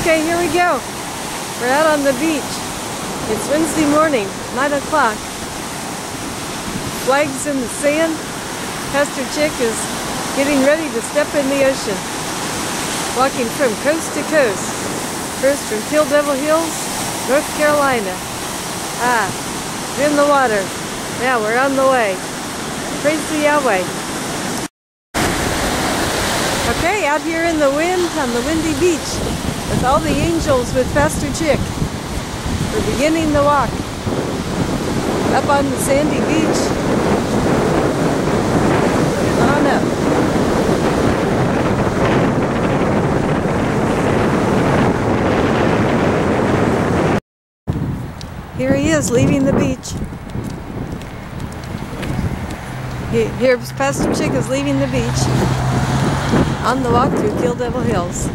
Okay, here we go. We're out on the beach. It's Wednesday morning, 9 o'clock. Flags in the sand. Pastor Chick is getting ready to step in the ocean. Walking from coast to coast. First from Kill Devil Hills, North Carolina. Ah, in the water. Now we're on the way. Praise the Yahweh. Okay, out here in the wind on the windy beach with all the angels with Pastor Chick. We're beginning the walk up on the sandy beach. On up. Here he is leaving the beach. He- Here's Pastor Chick is leaving the beach on the walk through Kill Devil Hills.